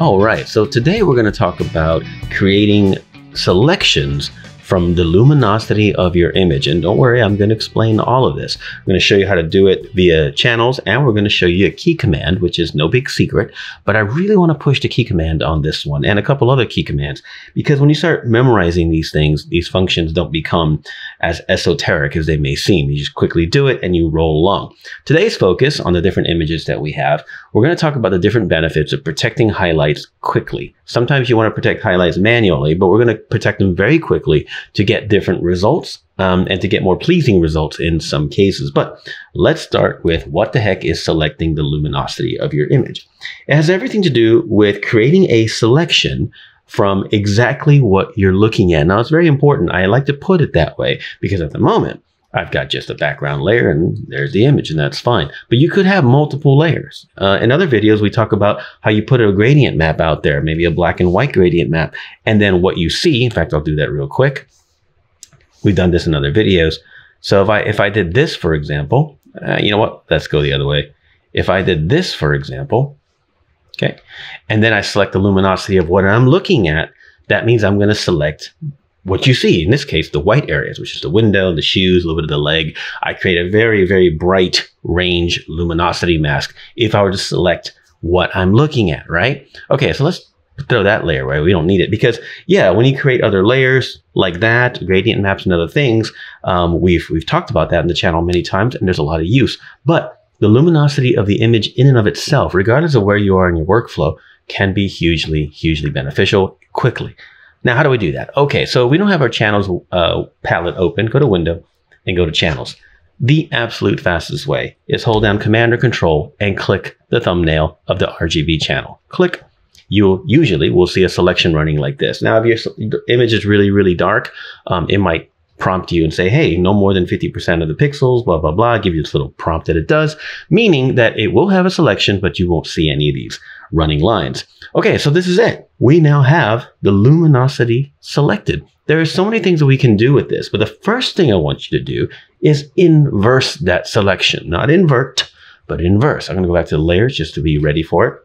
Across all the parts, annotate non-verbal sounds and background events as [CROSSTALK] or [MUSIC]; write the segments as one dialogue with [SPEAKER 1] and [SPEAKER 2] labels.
[SPEAKER 1] All right, so today we're going to talk about creating selections from the luminosity of your image. And don't worry, I'm going to explain all of this. I'm going to show you how to do it via channels, and we're going to show you a key command, which is no big secret. But I really want to push the key command on this one and a couple other key commands, because when you start memorizing these things, these functions don't become as esoteric as they may seem. You just quickly do it and you roll along. Today's focus on the different images that we have, we're going to talk about the different benefits of protecting highlights quickly. Sometimes you want to protect highlights manually, but we're going to protect them very quickly to get different results um, and to get more pleasing results in some cases. But let's start with what the heck is selecting the luminosity of your image. It has everything to do with creating a selection from exactly what you're looking at. Now, it's very important. I like to put it that way because at the moment, I've got just a background layer and there's the image and that's fine. But you could have multiple layers. Uh, in other videos, we talk about how you put a gradient map out there, maybe a black and white gradient map. And then what you see, in fact, I'll do that real quick. We've done this in other videos. So if I, if I did this, for example, uh, you know what? Let's go the other way. If I did this, for example, okay, and then I select the luminosity of what I'm looking at, that means I'm going to select what you see in this case, the white areas, which is the window, the shoes, a little bit of the leg. I create a very, very bright range luminosity mask if I were to select what I'm looking at, right? Okay, so let's throw that layer away. We don't need it because, yeah, when you create other layers like that, gradient maps and other things, um, we've we've talked about that in the channel many times, and there's a lot of use. But the luminosity of the image in and of itself, regardless of where you are in your workflow, can be hugely, hugely beneficial quickly. Now, how do we do that? Okay, so we don't have our channels uh, palette open. Go to Window and go to Channels. The absolute fastest way is hold down Command or Control and click the thumbnail of the RGB channel. Click. You usually will see a selection running like this. Now, if your image is really, really dark, um, it might prompt you and say, hey, no more than 50% of the pixels, blah, blah, blah, give you this little prompt that it does, meaning that it will have a selection, but you won't see any of these running lines. Okay, so this is it. We now have the luminosity selected. There are so many things that we can do with this, but the first thing I want you to do is inverse that selection. Not invert, but inverse. I'm going to go back to the layers just to be ready for it.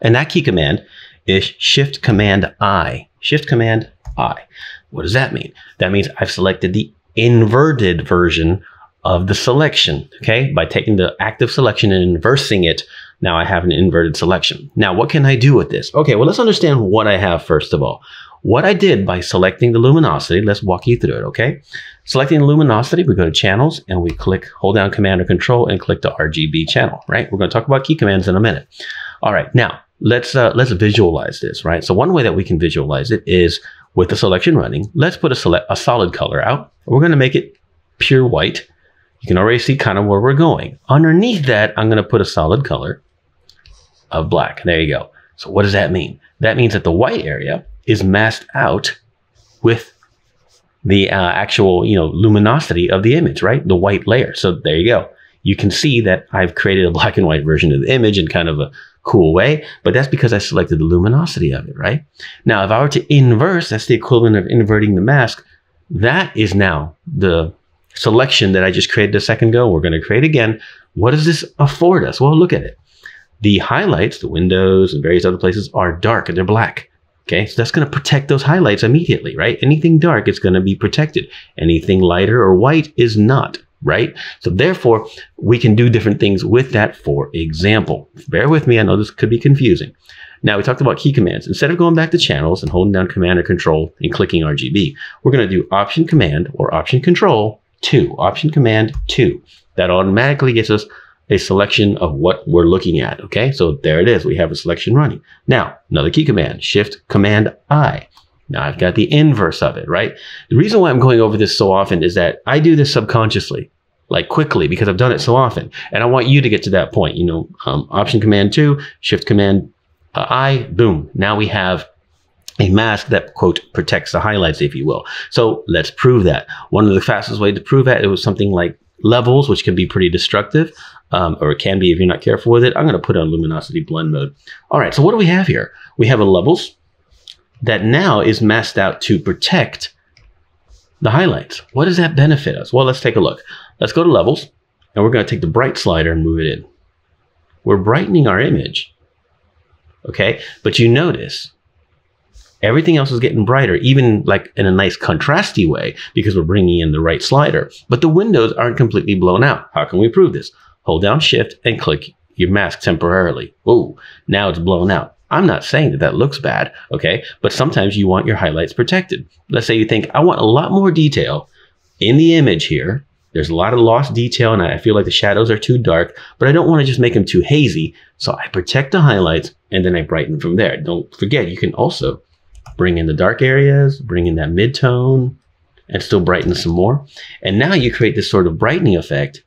[SPEAKER 1] And that key command is Shift Command I. Shift Command I. What does that mean? That means I've selected the inverted version of the selection, okay? By taking the active selection and inversing it now I have an inverted selection. Now, what can I do with this? Okay, well, let's understand what I have first of all. What I did by selecting the luminosity, let's walk you through it, okay? Selecting the luminosity, we go to channels and we click, hold down command or control and click the RGB channel, right? We're gonna talk about key commands in a minute. All right, now let's, uh, let's visualize this, right? So one way that we can visualize it is with the selection running, let's put a, select, a solid color out. We're gonna make it pure white. You can already see kind of where we're going. Underneath that, I'm gonna put a solid color of black. There you go. So what does that mean? That means that the white area is masked out with the uh, actual, you know, luminosity of the image, right? The white layer. So there you go. You can see that I've created a [LAUGHS] black and white version of the image in kind of a cool way, but that's because I selected the luminosity of it, right? Now, if I were to inverse, that's the equivalent of inverting the mask. That is now the selection that I just created a second ago. We're going to create again. What does this afford us? Well, look at it. The highlights, the windows and various other places are dark and they're black. Okay, so that's going to protect those highlights immediately, right? Anything dark is going to be protected. Anything lighter or white is not, right? So therefore, we can do different things with that. For example, bear with me. I know this could be confusing. Now we talked about key commands. Instead of going back to channels and holding down command or control and clicking RGB, we're going to do option command or option control two, option command two. That automatically gets us a selection of what we're looking at. Okay, so there it is. We have a selection running. Now, another key command, Shift Command I. Now I've got the inverse of it, right? The reason why I'm going over this so often is that I do this subconsciously, like quickly, because I've done it so often. And I want you to get to that point. You know, um, Option Command 2, Shift Command uh, I, boom. Now we have a mask that quote protects the highlights, if you will. So let's prove that. One of the fastest way to prove that it was something like levels, which can be pretty destructive um, or it can be if you're not careful with it. I'm going to put on luminosity blend mode. All right, so what do we have here? We have a levels that now is masked out to protect the highlights. What does that benefit us? Well, let's take a look. Let's go to levels and we're going to take the bright slider and move it in. We're brightening our image. Okay. But you notice everything else is getting brighter, even like in a nice contrasty way because we're bringing in the right slider. But the windows aren't completely blown out. How can we prove this? Hold down shift and click your mask temporarily. Oh, now it's blown out. I'm not saying that that looks bad, okay? But sometimes you want your highlights protected. Let's say you think, I want a lot more detail in the image here. There's a lot of lost detail and I feel like the shadows are too dark, but I don't want to just make them too hazy. So I protect the highlights and then I brighten from there. Don't forget, you can also bring in the dark areas, bring in that mid-tone, and still brighten some more. And now you create this sort of brightening effect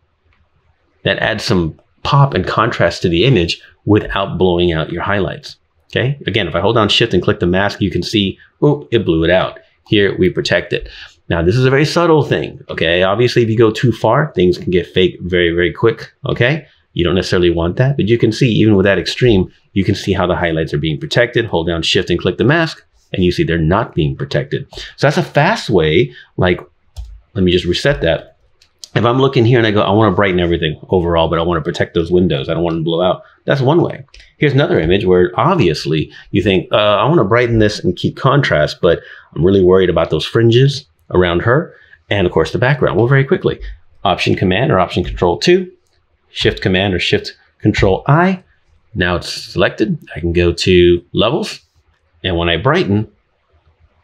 [SPEAKER 1] that adds some pop and contrast to the image without blowing out your highlights. Okay. Again, if I hold down shift and click the mask, you can see, oh, it blew it out. Here we protect it. Now, this is a very subtle thing. Okay. Obviously, if you go too far, things can get fake very, very quick. Okay. You don't necessarily want that, but you can see even with that extreme, you can see how the highlights are being protected. Hold down shift and click the mask and you see they're not being protected. So that's a fast way. Like, let me just reset that if I'm looking here and I go, I want to brighten everything overall, but I want to protect those windows. I don't want to blow out. That's one way. Here's another image where obviously you think, uh, I want to brighten this and keep contrast, but I'm really worried about those fringes around her. And of course the background. Well, very quickly, option command or option control two, shift command or shift control I. Now it's selected. I can go to levels. And when I brighten,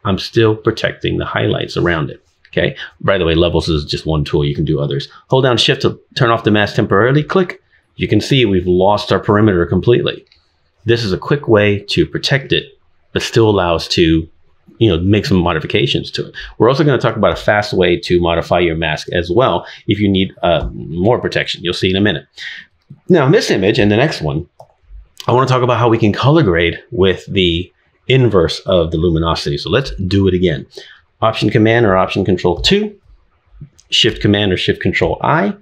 [SPEAKER 1] I'm still protecting the highlights around it. Okay. By the way, levels is just one tool. You can do others. Hold down shift to turn off the mask temporarily. Click. You can see we've lost our perimeter completely. This is a quick way to protect it, but still allow us to, you know, make some modifications to it. We're also going to talk about a fast way to modify your mask as well if you need uh, more protection. You'll see in a minute. Now, in this image and the next one, I want to talk about how we can color grade with the inverse of the luminosity. So let's do it again. Option Command or Option Control 2, Shift Command or Shift Control I.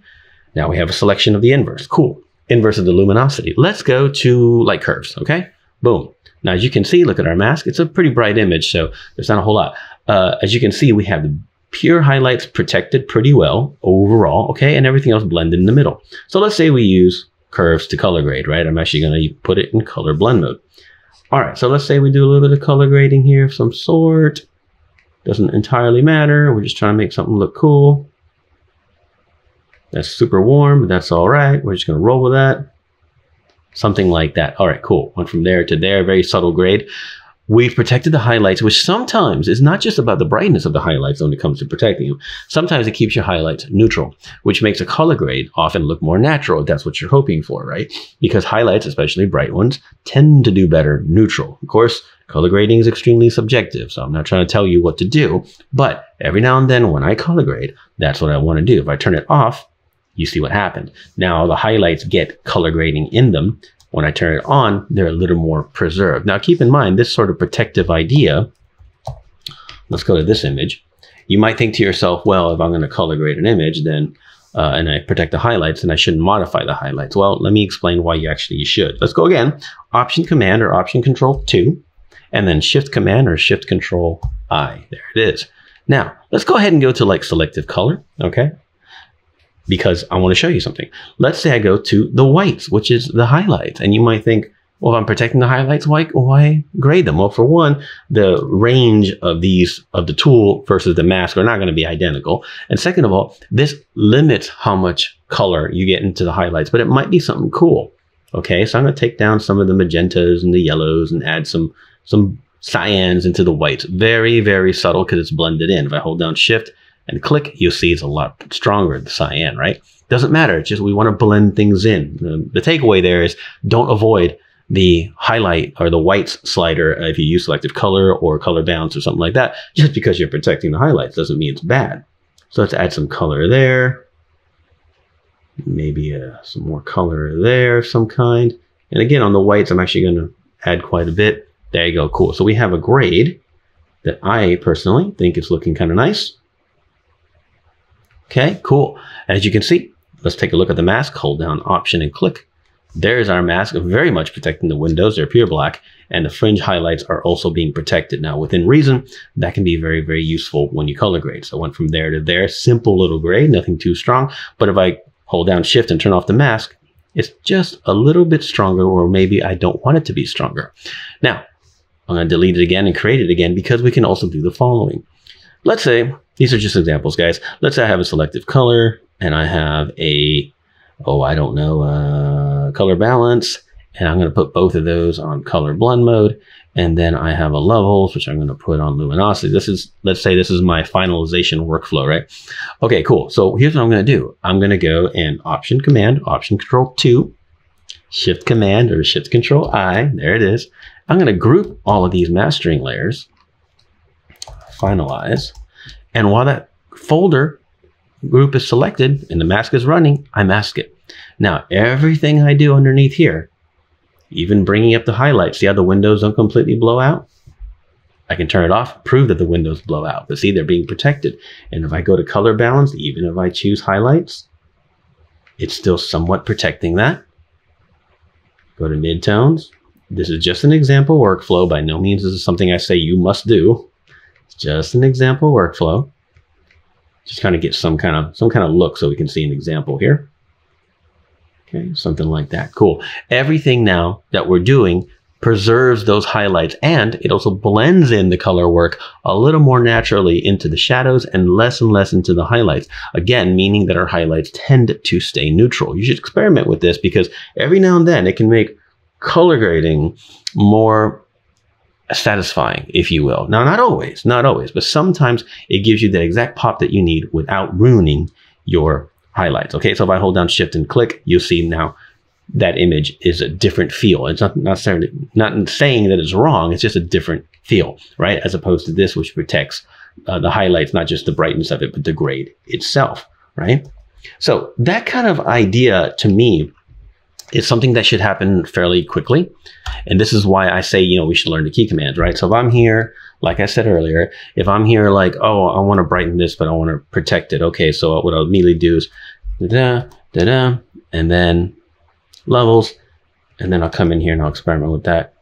[SPEAKER 1] Now we have a selection of the inverse. Cool. Inverse of the luminosity. Let's go to light curves, okay? Boom. Now, as you can see, look at our mask. It's a pretty bright image, so there's not a whole lot. Uh, as you can see, we have the pure highlights protected pretty well overall, okay? And everything else blended in the middle. So let's say we use curves to color grade, right? I'm actually going to put it in color blend mode. All right, so let's say we do a little bit of color grading here of some sort. Doesn't entirely matter. We're just trying to make something look cool. That's super warm, but that's all right. We're just going to roll with that. Something like that. All right, cool. Went from there to there. Very subtle grade. We've protected the highlights, which sometimes is not just about the brightness of the highlights when it comes to protecting them. Sometimes it keeps your highlights neutral, which makes a color grade often look more natural if that's what you're hoping for, right? Because highlights, especially bright ones, tend to do better neutral. Of course, color grading is extremely subjective, so I'm not trying to tell you what to do, but every now and then when I color grade, that's what I want to do. If I turn it off, you see what happened. Now the highlights get color grading in them, when I turn it on, they're a little more preserved. Now keep in mind this sort of protective idea. Let's go to this image. You might think to yourself, well, if I'm going to color grade an image, then uh, and I protect the highlights, then I shouldn't modify the highlights. Well, let me explain why you actually should. Let's go again. Option Command or Option Control 2, and then Shift Command or Shift Control I. There it is. Now, let's go ahead and go to like selective color, okay? Because I want to show you something. Let's say I go to the whites, which is the highlights. And you might think, well, if I'm protecting the highlights, why, why grade them? Well, for one, the range of these, of the tool versus the mask are not going to be identical. And second of all, this limits how much color you get into the highlights, but it might be something cool. Okay, so I'm going to take down some of the magentas and the yellows and add some, some cyans into the whites. Very, very subtle because it's blended in. If I hold down shift, and click, you'll see it's a lot stronger, the cyan, right? Doesn't matter. It's just we want to blend things in. The, takeaway there is don't avoid the highlight or the whites slider if you use selective color or color balance or something like that. Just because you're protecting the highlights doesn't mean it's bad. So let's add some color there. Maybe uh, some more color there of some kind. And again, on the whites, I'm actually going to add quite a bit. There you go. Cool. So we have a grade that I personally think is looking kind of nice. Okay, cool. As you can see, let's take a look at the mask. Hold down Option and click. There's our mask, very much protecting the windows. They're pure black, and the fringe highlights are also being protected. Now, within reason, that can be very, very useful when you color grade. So I went from there to there. Simple little grade, nothing too strong. But if I hold down Shift and turn off the mask, It's just a little bit stronger, or maybe I don't want it to be stronger. Now, I'm going to delete it again and create it again because we can also do the following. Let's say, these are just examples, guys. Let's say I have a selective color and I have a, oh, I don't know, uh, color balance. And I'm going to put both of those on color blend mode. And then I have a levels, which I'm going to put on luminosity. This is, let's say this is my finalization workflow, right? Okay, cool. So here's what I'm going to do. I'm going to go and option command, option control two, shift command or shift control I, there it is. I'm going to group all of these mastering layers, finalize. And while that folder group is selected and the mask is running, I mask it. Now, everything I do underneath here even bringing up the highlights. See how the windows don't completely blow out? I can turn it off, prove that the windows blow out. But see, they're being protected. And if I go to color balance, even if I choose highlights, it's still somewhat protecting that. Go to midtones. This is just an example workflow. By no means this is something I say you must do. Just an example workflow. Just kind of get some kind of some kind of look so we can see an example here. Okay, something like that. Cool. Everything now that we're doing preserves those highlights and it also blends in the color work a little more naturally into the shadows and less and less into the highlights. Again, meaning that our highlights tend to stay neutral. You should experiment with this because every now and then it can make color grading more satisfying, if you will. Now, not always, not always, but sometimes it gives you the exact pop that you need without ruining your highlights. Okay, so if I hold down shift and click, you'll see now that image is a different feel. It's not necessarily not saying that it's wrong, it's just a different feel, right? As opposed to this, which protects uh, the highlights, not just the brightness of it, but the grade itself, right? So that kind of idea to me is something that should happen fairly quickly. And this is why I say, you know, we should learn the key commands, right? So if I'm here, like I said earlier, if I'm here like, oh, I want to brighten this, but I want to protect it. Okay, so what I'll immediately do is da da da, and then levels, and then I'll come in here and I'll experiment with that.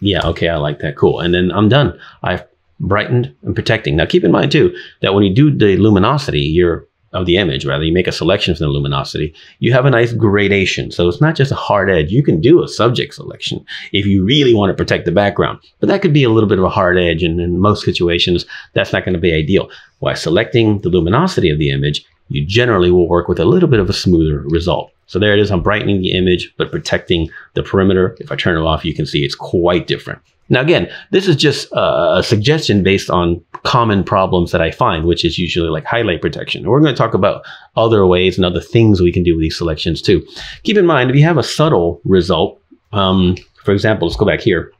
[SPEAKER 1] Yeah, okay, I like that. Cool. And then I'm done. I've brightened and protecting. Now keep in mind too that when you do the luminosity, you're of the image, rather, you make a selection from the luminosity, you have a nice gradation. So it's not just a hard edge. You can do a subject selection if you really want to protect the background. But that could be a little bit of a hard edge, and in most situations, that's not going to be ideal. By selecting the luminosity of the image, you generally will work with a little bit of a smoother result. So there it is. I'm brightening the image, but protecting the perimeter. If I turn it off, you can see it's quite different. Now, again, this is just a suggestion based on common problems that I find, which is usually like highlight protection. we're going to talk about other ways and other things we can do with these selections too. Keep in mind, if you have a subtle result, um, for example, let's go back here.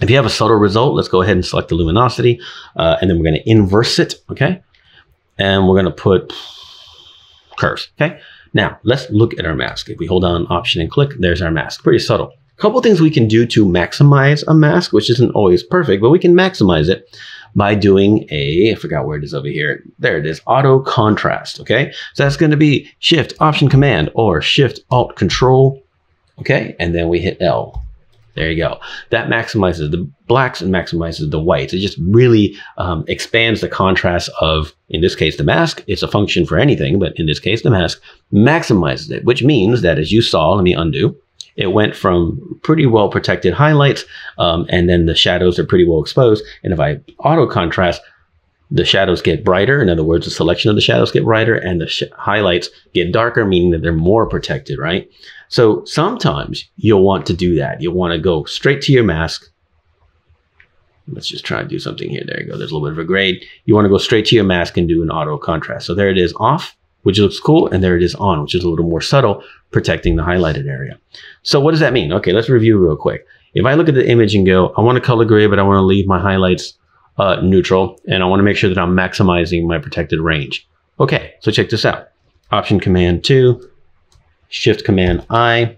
[SPEAKER 1] If you have a subtle result, let's go ahead and select the luminosity, uh, and then we're going to inverse it, okay? And we're going to put curves, okay? Now, let's look at our mask. If we hold down Option and click, there's our mask. Pretty subtle A couple things we can do to maximize a mask, which isn't always perfect, but we can maximize it by doing a, I forgot where it is over here. There it is, auto contrast, okay? So that's gonna be Shift Option Command or Shift Alt Control, okay? And then we hit L. There you go. That maximizes the blacks and maximizes the whites. It just really um, expands the contrast of, in this case, the mask. It's a function for anything, but in this case, the mask maximizes it, which means that as you saw, let me undo, it went from pretty well protected highlights, um, and then the shadows are pretty well exposed. And if I auto contrast, the shadows get brighter. In other words, the selection of the shadows get brighter and the highlights get darker, meaning that they're more protected, right? So sometimes you'll want to do that. You'll want to go straight to your mask. Let's just try to do something here. There you go. There's a little bit of a grade. You want to go straight to your mask and do an auto contrast. So there it is off which looks cool, and there it is on, which is a little more subtle, protecting the highlighted area. So what does that mean? Okay, let's review real quick. If I look at the image and go, I want to color gray, but I want to leave my highlights uh, neutral, and I want to make sure that I'm maximizing my protected range. Okay, so check this out. Option Command 2, Shift Command I,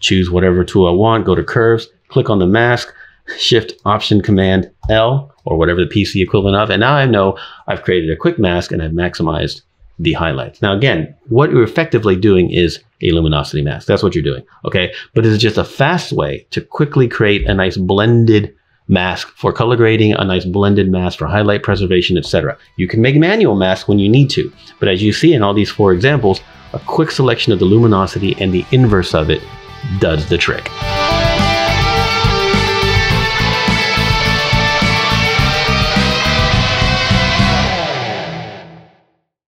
[SPEAKER 1] choose whatever tool I want, go to Curves, click on the mask, Shift Option Command L, or whatever the PC equivalent of, and now I know I've created a quick mask and I've maximized the highlights. Now, again, what you're effectively doing is a luminosity mask. That's what you're doing. Okay. But this is just a fast way to quickly create a nice blended mask for color grading, a nice blended mask for highlight preservation, etc. You can make manual masks when you need to. But as you see in all these four examples, a quick selection of the luminosity and the inverse of it does the trick.